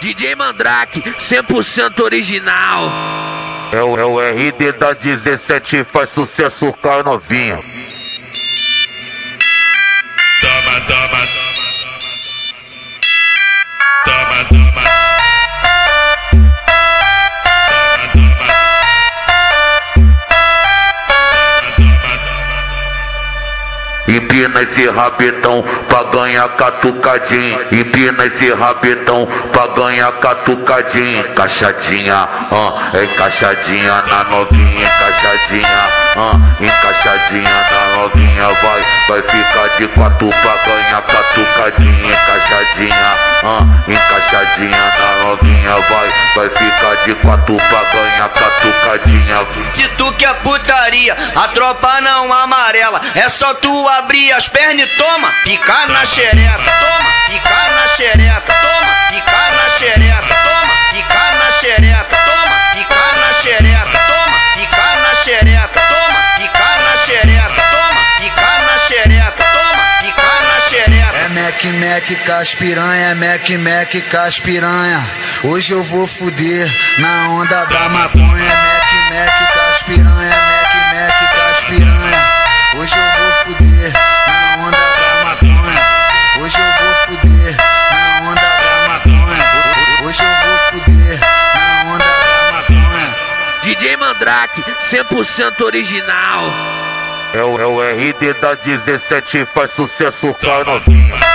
DJ Mandrake, 100% original. É o, é o RD da 17, faz sucesso com a novinha. Empina esse rabetão pra ganhar catucadinho. Empina esse rabetão pra ganhar catucadinho. Encaixadinha, ah, encaixadinha na novinha, encaixadinha, ah, encaixadinha na novinha. Vai, vai ficar de quatro pra ganhar catucadinha. Encaixadinha, ah, encaixadinha na novinha. Vai, vai ficar de quatro pra ganhar catucadinha. Tu quer putaria, a tropa não amarela. É só tu abrir as pernas e toma, picar na xereca, toma, picar na xereca, toma, picar na xereca, toma, picar na xereca, toma, picar na xereca, toma, picar na xereca, toma, picar na xereca, toma, picar na xereca, toma, picar na xereca. É Mac Mac com as piranha, é Mac Mac com as piranha. Hoje eu vou fuder na onda da maconha. É Mac Mac piranha, Mac Mac com as piranha. Hoje eu vou fuder na onda da maconha. Hoje eu vou fuder na onda da maconha. Hoje eu vou fuder na onda da maconha. DJ Mandrake, 100% original. É o, é o RD da 17, faz sucesso com a novinha.